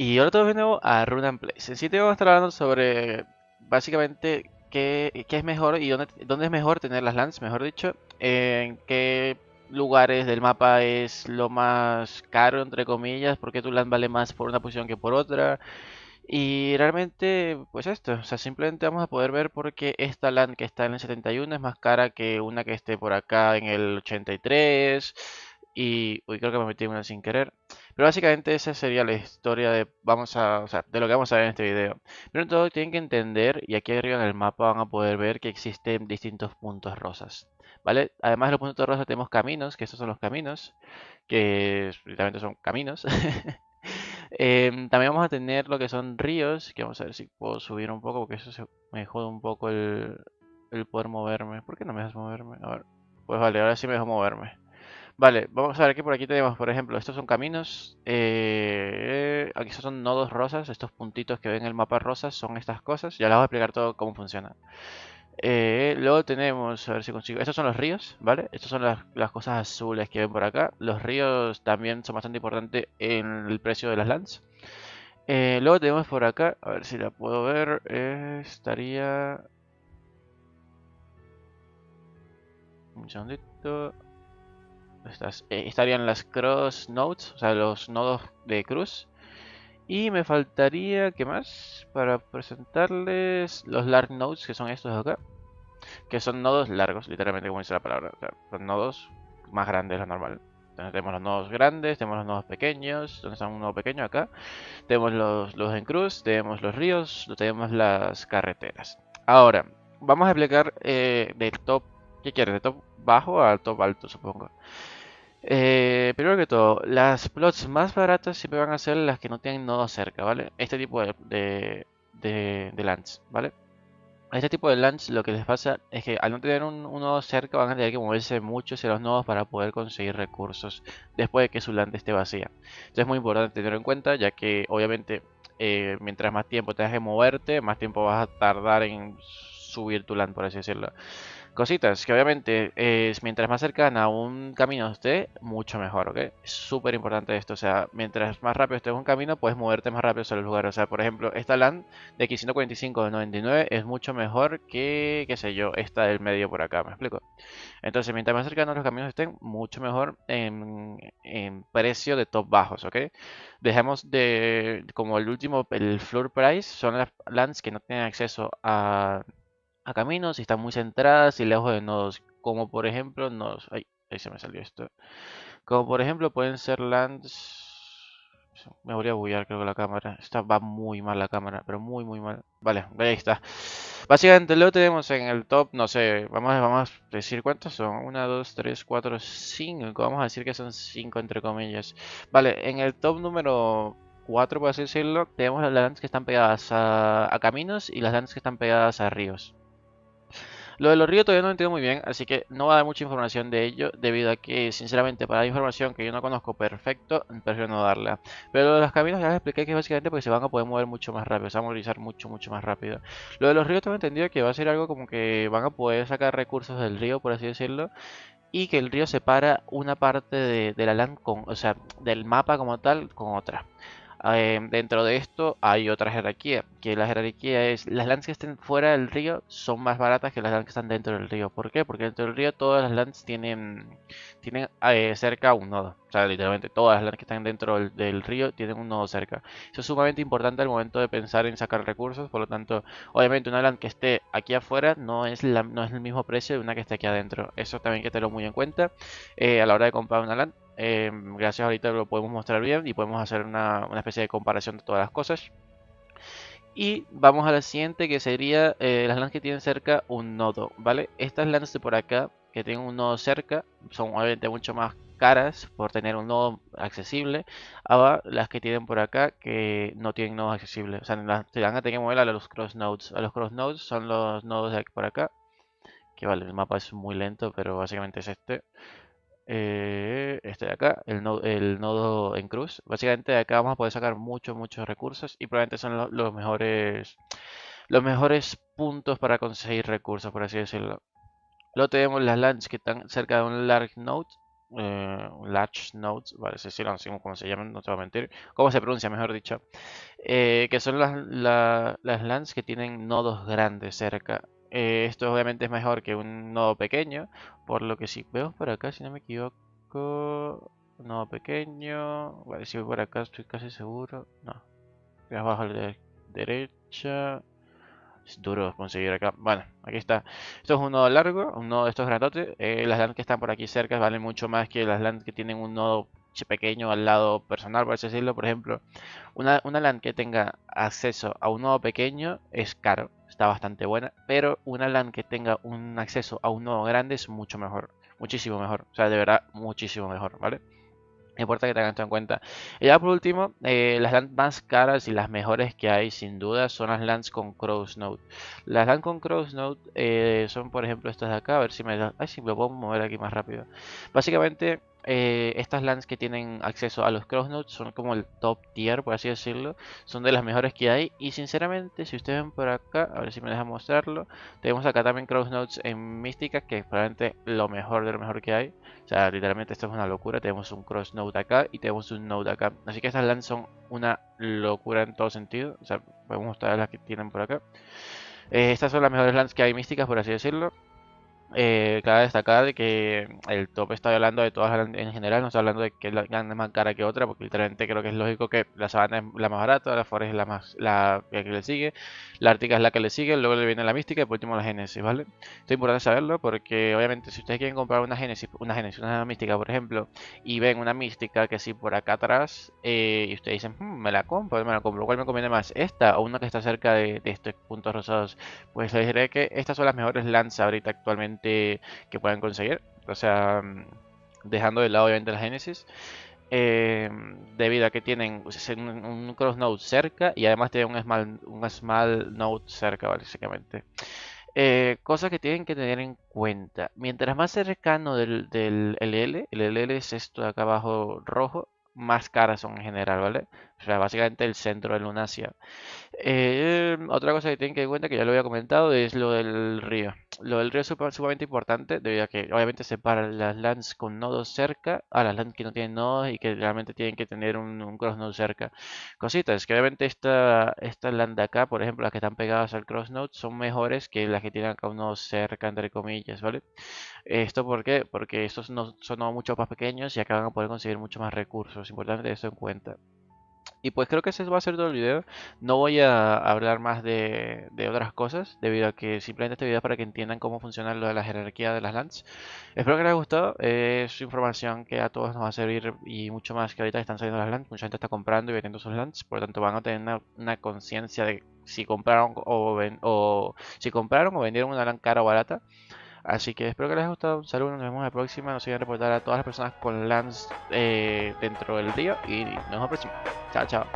Y ahora todos de nuevo a Run and Place. En sí te vamos a estar hablando sobre básicamente qué, qué es mejor y dónde, dónde es mejor tener las lands, mejor dicho, en qué lugares del mapa es lo más caro, entre comillas, porque tu land vale más por una posición que por otra. Y realmente, pues esto, o sea, simplemente vamos a poder ver por qué esta land que está en el 71 es más cara que una que esté por acá en el 83. Y, uy, creo que me metí una sin querer. Pero básicamente esa sería la historia de, vamos a, o sea, de lo que vamos a ver en este video. Pero en todo tienen que entender, y aquí arriba en el mapa van a poder ver que existen distintos puntos rosas. ¿Vale? Además de los puntos rosas tenemos caminos, que estos son los caminos, que literalmente son caminos. Em, también vamos a tener lo que son ríos, que vamos a ver si puedo subir un poco, porque eso se me jode un poco el, poder moverme. ¿Por qué no me dejas moverme? A ver, pues vale, ahora sí me dejo moverme. Vale, vamos a ver que por aquí tenemos, por ejemplo, estos son caminos. eh, aquí son nodos rosas, estos puntitos que ven en el mapa rosas son estas cosas. Ya les voy a explicar todo cómo funciona. Eh, luego tenemos, a ver si consigo. Estos son los ríos, ¿vale? Estas son las, cosas azules que ven por acá. Los ríos también son bastante importantes en el precio de las lands. Eh, luego tenemos por acá, a ver si la puedo ver. eh, estaría. Un segundito. Estarían las cross nodes, o sea, los nodos de cruz. Y me faltaría, ¿qué más? Para presentarles los large nodes, que son estos de acá. Que son nodos largos, literalmente como dice la palabra. O sea, son nodos más grandes de lo normal. Entonces, tenemos los nodos grandes, tenemos los nodos pequeños. ¿Dónde está un nodo pequeño? Acá. Tenemos los, los en cruz, tenemos los ríos, tenemos las carreteras. Ahora, vamos a explicar eh, del top. ¿Qué quieres? ¿De top bajo al top alto, supongo? Eh, primero que todo, las plots más baratas siempre van a ser las que no tienen nodos cerca, ¿vale? Este tipo de, de, de, ¿vale? A este tipo de lands lo que les pasa es que al no tener un, un nodo cerca van a tener que moverse mucho hacia los nodos para poder conseguir recursos después de que su land esté vacía. Entonces es muy importante tenerlo en cuenta ya que obviamente eh, mientras más tiempo tengas que moverte, más tiempo vas a tardar en subir tu land, por así decirlo. Cositas que obviamente es mientras más cercana un camino esté, mucho mejor, ¿ok? Súper importante esto, o sea, mientras más rápido estés un camino, puedes moverte más rápido hacia los lugares. O sea, por ejemplo, esta land de aquí 145 de 99 es mucho mejor que, qué sé yo, esta del medio por acá, ¿me explico? Entonces, mientras más cercanos los caminos estén, mucho mejor en, en precio de top bajos, ¿ok? Dejemos de, como el último, el floor price, son las lands que no tienen acceso a a caminos y están muy centradas y lejos de nodos. Como por ejemplo, nodos. Ay, se me salió esto. Como por ejemplo, pueden ser lands. Me voy a bullar, creo que la cámara. Esta va muy mal la cámara, pero muy, muy mal. Vale, ahí está. Básicamente lo tenemos en el top, no sé, vamos, vamos a decir cuántos son. 1, 2, 3, 4, 5. Vamos a decir que son 5 entre comillas. Vale, en el top número 4, por así decirlo, tenemos las lands que están pegadas a caminos y las lands que están pegadas a ríos. Lo de los ríos todavía no lo entiendo muy bien, así que no va a dar mucha información de ello, debido a que, sinceramente, para dar información que yo no conozco perfecto, prefiero no darla. Pero lo de los caminos ya les expliqué que es básicamente porque se van a poder mover mucho más rápido, se van a movilizar mucho, mucho más rápido. Lo de los ríos tengo entendido que va a ser algo como que van a poder sacar recursos del río, por así decirlo, y que el río separa una parte de, de la land con, o sea, del mapa como tal con otra. Eh, dentro de esto hay otra jerarquía, que la jerarquía es las lands que estén fuera del río son más baratas que las lands que están dentro del río. ¿Por qué? Porque dentro del río todas las lands tienen, tienen eh, cerca un nodo. O sea, literalmente todas las lands que están dentro del, río tienen un nodo cerca. Eso es sumamente importante al momento de pensar en sacar recursos. Por lo tanto, obviamente una land que esté aquí afuera no es, la, no es el mismo precio de una que esté aquí adentro. Eso también hay que tenerlo muy en cuenta eh, a la hora de comprar una land. Eh, gracias ahorita lo podemos mostrar bien y podemos hacer una, una especie de comparación de todas las cosas. Y vamos a la siguiente que sería eh, las LANs que tienen cerca un nodo, ¿vale? Estas LANs de por acá que tienen un nodo cerca son obviamente mucho más caras por tener un nodo accesible a las que tienen por acá que no tienen nodos accesibles. O sea, las, van a tener que mover a los cross nodes. A los cross nodes son los nodos de por acá. Que vale, el mapa es muy lento, pero básicamente es este. Eh, este de acá, el nodo, el nodo en cruz. Básicamente de acá vamos a poder sacar muchos, muchos recursos y probablemente son lo- los mejores los mejores puntos para conseguir recursos, por así decirlo. Luego tenemos las lands que están cerca de un large node. Eh, large nodes, vale, si no sé cómo se llaman, no te voy a mentir. ¿Cómo se pronuncia, mejor dicho? Eh, que son las, las lands que tienen nodos grandes cerca. Eh, esto obviamente es mejor que un nodo pequeño, por lo que si veo por acá, si no me equivoco, nodo pequeño, vale, si voy por acá estoy casi seguro, no, abajo a la derecha, es duro conseguir acá, bueno, aquí está, esto es un nodo largo, un nodo de estos grandotes, eh, las LAN que están por aquí cerca valen mucho más que las LAN que tienen un nodo pequeño al lado personal, por así decirlo, por ejemplo, una, una LAN que tenga acceso a un nodo pequeño es caro, está bastante buena, pero una LAN que tenga un acceso a un nodo grande es mucho mejor, muchísimo mejor, o sea, de verdad, muchísimo mejor, ¿vale? Importa que tengan esto en cuenta. Y ya por último, eh, las LANs más caras y las mejores que hay, sin duda, son las LANs con Crossnode. Las LANs con Crossnode eh, son, por ejemplo, estas de acá. A ver si me da. Ay, si me puedo mover aquí más rápido. Básicamente, eh, estas LANs que tienen acceso a los crossnodes son como el top tier, por así decirlo. Son de las mejores que hay. Y sinceramente, si ustedes ven por acá, a ver si me deja mostrarlo. Tenemos acá también crossnodes en Mística, que es probablemente lo mejor de lo mejor que hay. O sea, literalmente esto es una locura. Tenemos un crossnode acá y tenemos un node acá. Así que estas LANs son una locura en todo sentido. O sea, podemos mostrar las que tienen por acá. Eh, estas son las mejores LANs que hay místicas, por así decirlo. Eh, cabe destacar que el top está hablando de todas en general, no está hablando de que la es más cara que otra, porque literalmente creo que es lógico que la sabana es la más barata, la forest es la más la que le sigue, la ártica es la que le sigue, luego le viene la mística y por último la génesis, ¿vale? Esto es importante saberlo porque obviamente si ustedes quieren comprar una génesis, una génesis, una mística, por ejemplo, y ven una mística que sí por acá atrás, eh, y ustedes dicen, hmm, me la compro, me la compro, ¿cuál me conviene más? ¿Esta o una que está cerca de, de estos puntos rosados? Pues les diré que estas son las mejores lanzas ahorita actualmente que puedan conseguir. O sea, mm, dejando de lado obviamente la Genesis. Eh, debido a que tienen un, cross node cerca y además tienen un small, un small node cerca básicamente. Eh, cosas que tienen que tener en cuenta. Mientras más cercano del, LL, el LL es esto de acá abajo rojo, más caras son en general, ¿vale? O sea, básicamente el centro de Lunasia. Eh, otra cosa que tienen que tener en cuenta, que ya lo había comentado, es lo del río. Lo del río es sumamente importante, debido a que obviamente separa las lands con nodos cerca a las lands que no tienen nodos y que realmente tienen que tener un, cross node cerca. Cositas, que obviamente esta, esta land de acá, por ejemplo, las que están pegadas al cross node, son mejores que las que tienen acá un nodo cerca, entre comillas, ¿vale? ¿Esto por qué? Porque estos no, son mucho más pequeños y acá van a poder conseguir mucho más recursos. Importante eso en cuenta. Y pues creo que ese va a ser todo el video. No voy a hablar más de, otras cosas, debido a que simplemente este video es para que entiendan cómo funciona lo de la jerarquía de las lands. Espero que les haya gustado. Es información que a todos nos va a servir y mucho más que ahorita están saliendo las lands. Mucha gente está comprando y vendiendo sus lands, por lo tanto van a tener una, conciencia de si compraron o, o si compraron o vendieron una land cara o barata. Así que espero que les haya gustado. Un saludo, nos vemos en la próxima. No se olviden reportar a todas las personas con lands eh, dentro del río. Y nos vemos la próxima. Chao, chao.